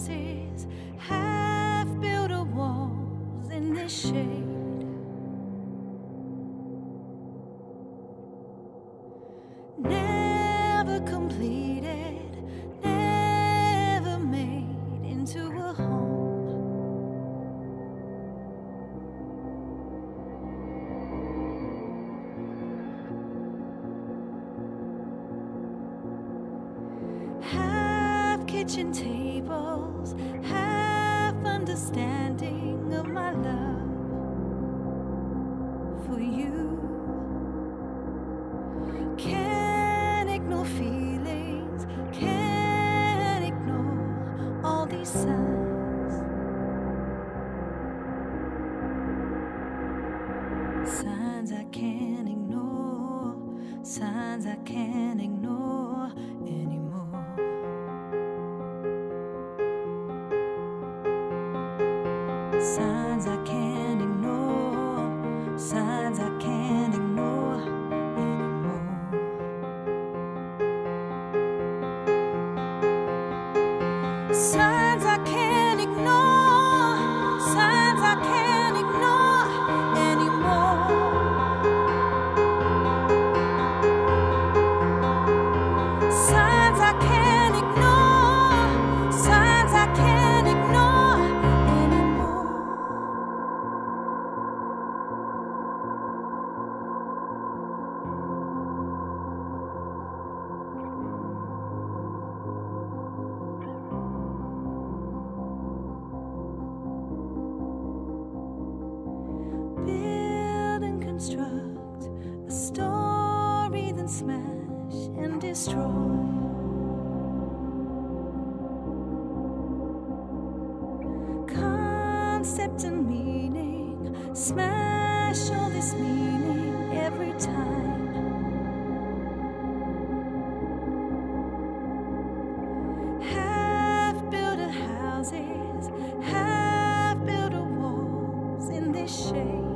houses, half built of walls in this shade. Never completed, never made into a home. Half kitchen half understanding of my love for you. Can't ignore feelings, can't ignore all these signs. Signs I can't ignore, signs I can't ignore Signs I can't ignore, signs I can't ignore anymore. Signs destroy. Concept and meaning, smash all this meaning every time. Half built houses, half built walls in this shade.